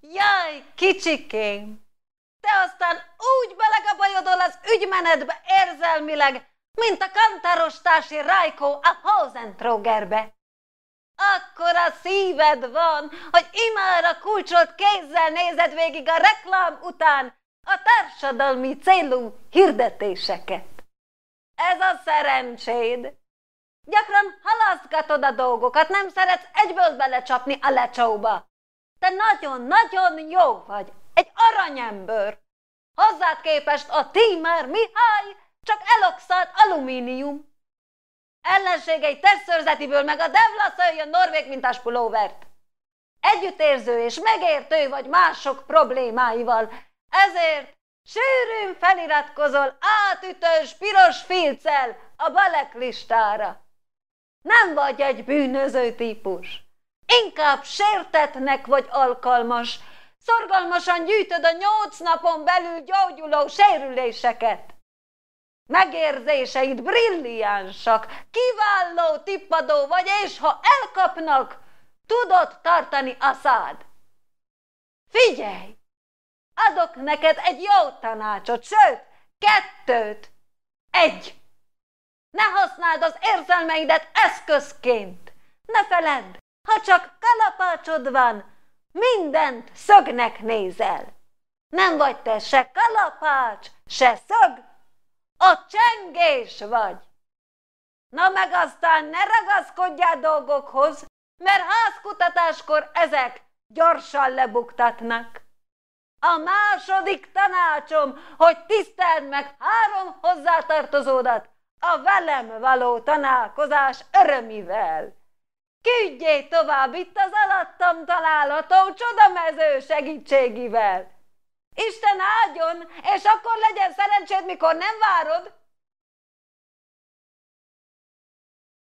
Jaj, kicsikém! Te aztán úgy belegabajodol az ügymenetbe érzelmileg, mint a kantáros társi Rajkó a Hosentrógerbe. Akkora szíved van, hogy imára kulcsolt kézzel nézed végig a reklám után a társadalmi célú hirdetéseket. Ez a szerencséd. Gyakran halaszgatod a dolgokat, nem szeretsz egyből belecsapni a lecsóba. Te nagyon-nagyon jó vagy, egy aranyember. Hozzád képest a Tímer Mihály csak eloxált alumínium. Ellenségei testszörzetiből meg a devla szöljön norvég mintás pulóvert. Együttérző és megértő vagy mások problémáival, ezért sűrűn feliratkozol átütős piros filccel a balek listára. Nem vagy egy bűnöző típus. Inkább sértetnek vagy alkalmas, szorgalmasan gyűjtöd a nyolc napon belül gyógyuló sérüléseket. Megérzéseid brilliánsak, kiváló tippadó vagy, és ha elkapnak, tudod tartani a szád. Figyelj! Adok neked egy jó tanácsot, sőt, kettőt. Egy. Ne használd az érzelmeidet eszközként. Ne feledd, ha csak kalapácsod van, mindent szögnek nézel. Nem vagy te se kalapács, se szög, a csengés vagy. Na meg aztán ne ragaszkodjál dolgokhoz, mert házkutatáskor ezek gyorsan lebuktatnak. A második tanácsom, hogy tiszteld meg három hozzátartozódat a velem való tanálkozás örömivel. Küldjél tovább itt az alattam található csodamező segítségével. Isten áldjon, és akkor legyen szerencséd, mikor nem várod.